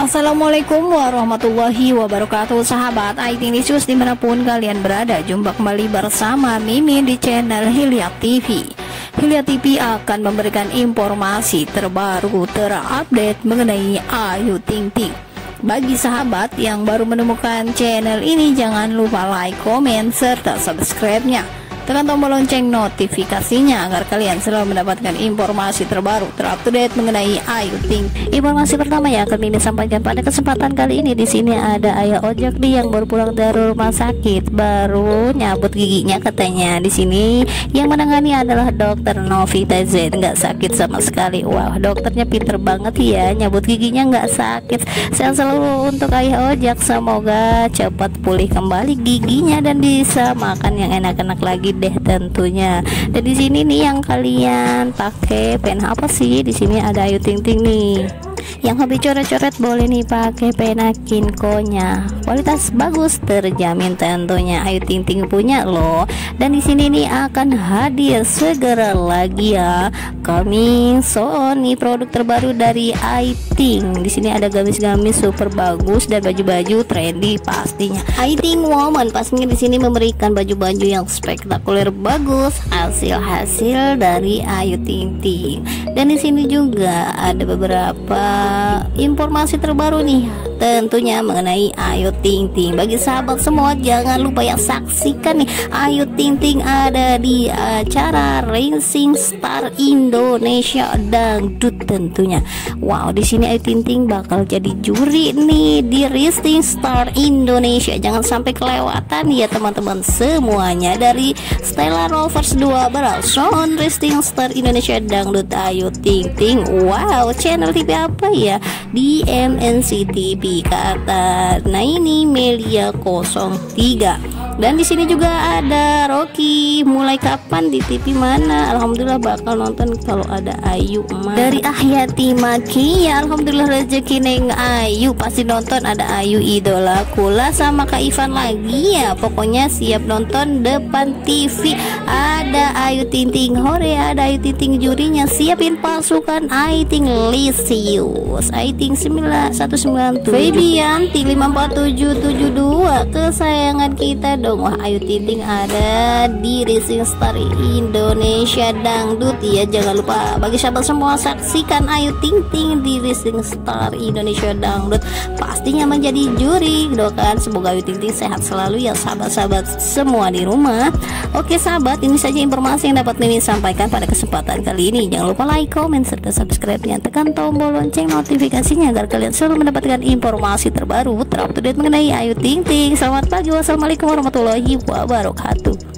Assalamualaikum warahmatullahi wabarakatuh Sahabat IT News di mana pun kalian berada. Jumpa kembali bersama Mimin di channel Hilya TV Hilya TV akan memberikan informasi terbaru terupdate mengenai Ayu Ting Ting bagi sahabat yang baru menemukan channel ini jangan lupa like, komen, serta subscribe-nya tekan tombol lonceng notifikasinya agar kalian selalu mendapatkan informasi terbaru terupdate mengenai Ayu Ting. Informasi pertama yang akan ini sampaikan pada kesempatan kali ini di sini ada Ayah Ojek di yang baru pulang dari rumah sakit, baru nyabut giginya katanya. Di sini yang menangani adalah dokter Novita Z, nggak sakit sama sekali. Wah, dokternya pinter banget ya, nyabut giginya nggak sakit. Sehat selalu untuk Ayah Ojek, semoga cepat pulih kembali giginya dan bisa makan yang enak-enak lagi deh tentunya. Dan di sini nih yang kalian pakai pen apa sih? Di sini ada Ayu Ting Ting nih yang hobi coret-coret boleh nih pakai pena kinkonya kualitas bagus terjamin tentunya. Ayu Ting Ting punya loh. Dan di sini nih akan hadir segera lagi ya. Kami Sony produk terbaru dari Ayu Ting. Di sini ada gamis-gamis super bagus dan baju-baju trendy pastinya. Ayu Ting Woman pastinya di sini memberikan baju-baju yang spektakuler bagus hasil-hasil dari Ayu Ting Ting dan di sini juga ada beberapa informasi terbaru nih tentunya mengenai Ayu Ting Ting. Bagi sahabat semua jangan lupa ya saksikan nih Ayu Ting Ting ada di acara Racing Star Indonesia Dangdut tentunya. Wow di sini Ayu Ting Ting bakal jadi juri nih di Racing Star Indonesia. Jangan sampai kelewatan ya teman-teman semuanya. Dari Stella Rovers 2 Son Racing Star Indonesia Dangdut Ayu Ting Ting. Wow channel TV apa ya? Di MNC TV kata nah ini Melia 03 dan di sini juga ada Rocky. Mulai kapan di TV mana? Alhamdulillah bakal nonton kalau ada Ayu emak. dari Ahyati Maki ya Alhamdulillah rezeki Neng Ayu. Pasti nonton ada Ayu idola kula sama Kak Ivan lagi. Ya pokoknya siap nonton depan TV ada Ayu Tinting Hore ada Ayu Tinting jurinya. Siapin pasukan Ayu Ting Lisius. Ayu Ting 9197 Febianti 54772 kesayangan kita dong. Wah Ayu Ting ada di Racing Star Indonesia Dangdut. Ya Jangan lupa bagi sahabat semua saksikan Ayu Ting Ting di Racing Star Indonesia Dangdut. Pastinya menjadi juri Doakan semoga Ayu Ting Ting sehat selalu ya sahabat-sahabat semua di rumah. Oke sahabat ini saja informasi yang dapat Mimin sampaikan pada kesempatan kali ini. Jangan lupa like, comment, serta subscribe-nya. Tekan tombol lonceng notifikasinya agar kalian selalu mendapatkan informasi terbaru terupdate mengenai Ayu Ting Ting. Selamat pagi. Wassalamualaikum warahmatullahi wabarakatuh